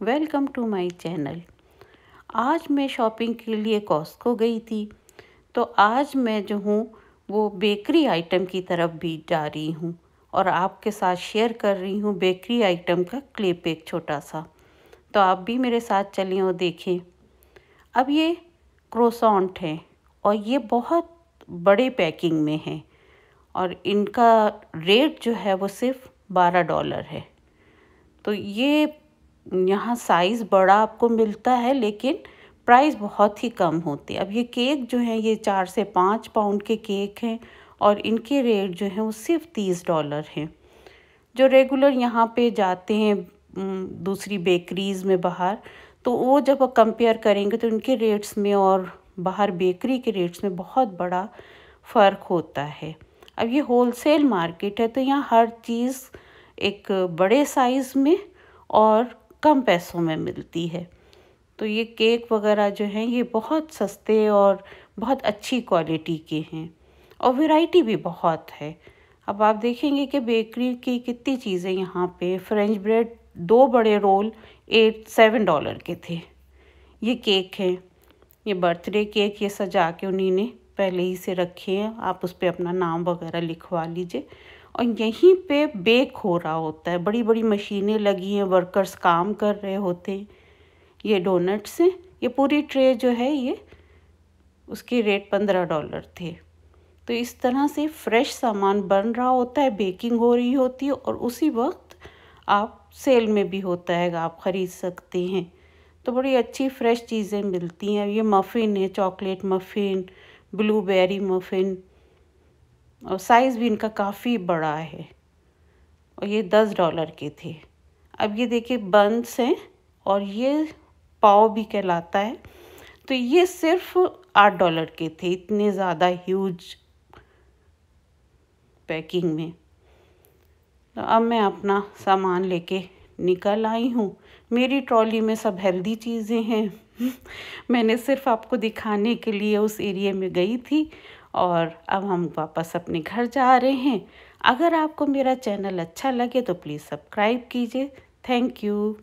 Welcome to my channel. आज मैं shopping के लिए कॉस्को गई थी तो आज मैं जो हूँ, वो बेकरी आइटम की तरफ़ भी जा रही हूँ और आपके साथ शेयर कर रही हूँ बेकरी आइटम का क्लिप एक छोटा सा तो आप भी मेरे साथ चलें और देखें। अब ये क्रोसॉन्ट है और ये बहुत बड़े पैकिंग में है और इनका रेट जो है वो सिर्फ़ बारह डॉलर है। तो ये यहाँ साइज़ बड़ा आपको मिलता है, लेकिन प्राइस बहुत ही कम होती है। अब ये केक जो है, ये चार से पाँच पाउंड के केक हैं और इनके रेट जो हैं, वो सिर्फ़ तीस डॉलर हैं। जो रेगुलर यहाँ पे जाते हैं दूसरी बेकरीज़ में बाहर तो वो जब कंपेयर करेंगे तो इनके रेट्स में और बाहर बेकरी के रेट्स में बहुत बड़ा फ़र्क होता है। अब ये होलसेल मार्केट है तो यहाँ हर चीज़ एक बड़े साइज़ में और कम पैसों में मिलती है। तो ये केक वगैरह जो हैं, ये बहुत सस्ते और बहुत अच्छी क्वालिटी के हैं और वैरायटी भी बहुत है। अब आप देखेंगे कि बेकरी की कितनी चीज़ें यहाँ पे, फ्रेंच ब्रेड दो बड़े रोल, एट, सेवन डॉलर के थे। ये केक है, ये बर्थडे केक ये सजा के उन्हीं ने पहले ही से रखे हैं, आप उस पर अपना नाम वगैरह लिखवा लीजिए। और यहीं पे बेक हो रहा होता है बड़ी बड़ी मशीनें लगी हैं वर्कर्स काम कर रहे होते हैं। ये डोनट्स हैं, ये पूरी ट्रे जो है ये, उसकी रेट पंद्रह डॉलर थे। तो इस तरह से फ्रेश सामान बन रहा होता है बेकिंग हो रही होती है और उसी वक्त आप सेल में भी होता है, आप ख़रीद सकते हैं। तो बड़ी अच्छी फ्रेश चीज़ें मिलती हैं, ये मफ़िन है चॉकलेट मफ़िन ब्लूबेरी मफ़िन, और साइज़ भी इनका काफ़ी बड़ा है, और ये दस डॉलर के थे। अब ये देखिए बंस हैं, और ये पाव भी कहलाता है। तो ये सिर्फ़ आठ डॉलर के थे, इतने ज़्यादा ह्यूज पैकिंग में। तो अब मैं अपना सामान लेके निकल आई हूँ। मेरी ट्रॉली में सब हेल्दी चीज़ें हैं। मैंने सिर्फ़ आपको दिखाने के लिए उस एरिया में गई थी और अब हम वापस अपने घर जा रहे हैं। अगर आपको मेरा चैनल अच्छा लगे तो प्लीज़ सब्सक्राइब कीजिए। Thank you.